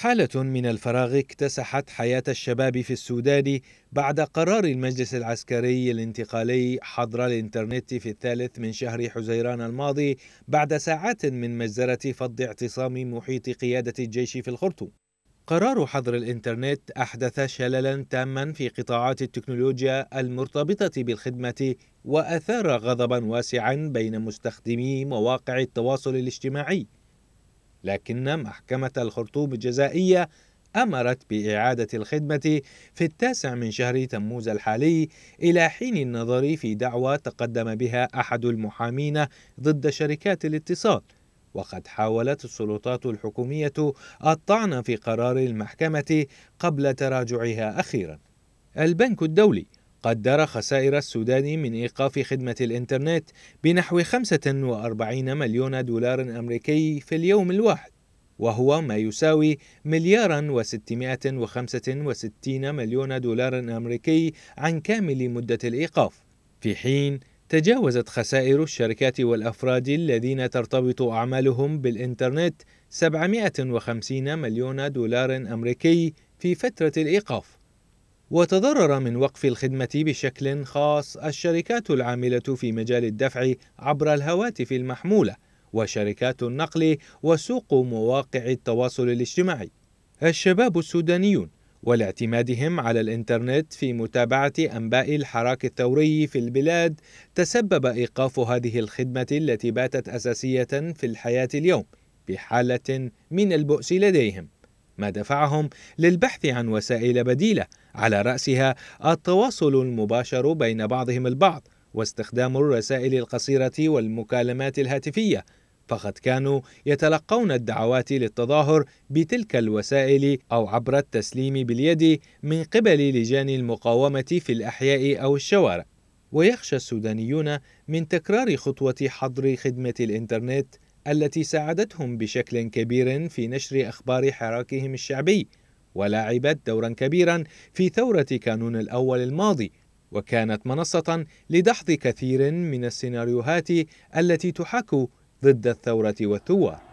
حالة من الفراغ اكتسحت حياة الشباب في السودان بعد قرار المجلس العسكري الانتقالي حظر الإنترنت في الثالث من شهر حزيران الماضي بعد ساعات من مجزرة فض اعتصام محيط قيادة الجيش في الخرطوم. قرار حظر الإنترنت أحدث شللا تاما في قطاعات التكنولوجيا المرتبطة بالخدمة وأثار غضبا واسعا بين مستخدمي مواقع التواصل الاجتماعي. لكن محكمة الخرطوم الجزائية أمرت بإعادة الخدمة في التاسع من شهر تموز الحالي إلى حين النظر في دعوى تقدم بها أحد المحامين ضد شركات الاتصال. وقد حاولت السلطات الحكومية الطعن في قرار المحكمة قبل تراجعها أخيرا. البنك الدولي قدر خسائر السودان من إيقاف خدمة الإنترنت بنحو 45 مليون دولار أمريكي في اليوم الواحد وهو ما يساوي مليارا و665 مليون دولار أمريكي عن كامل مدة الإيقاف. في حين تجاوزت خسائر الشركات والأفراد الذين ترتبط أعمالهم بالإنترنت 750 مليون دولار أمريكي في فترة الإيقاف. وتضرر من وقف الخدمة بشكل خاص الشركات العاملة في مجال الدفع عبر الهواتف المحمولة وشركات النقل وسوق مواقع التواصل الاجتماعي. الشباب السودانيون ولاعتمادهم على الإنترنت في متابعة أنباء الحراك الثوري في البلاد تسبب إيقاف هذه الخدمة التي باتت أساسية في الحياة اليوم بحالة من البؤس لديهم. ما دفعهم للبحث عن وسائل بديلة على رأسها التواصل المباشر بين بعضهم البعض واستخدام الرسائل القصيرة والمكالمات الهاتفية فقد كانوا يتلقون الدعوات للتظاهر بتلك الوسائل أو عبر التسليم باليد من قبل لجان المقاومة في الأحياء أو الشوارع. ويخشى السودانيون من تكرار خطوة حظر خدمة الإنترنت التي ساعدتهم بشكل كبير في نشر أخبار حراكهم الشعبي. ولعبت دورا كبيرا في ثورة كانون الأول الماضي وكانت منصة لدحض كثير من السيناريوهات التي تحاك ضد الثورة والثوار.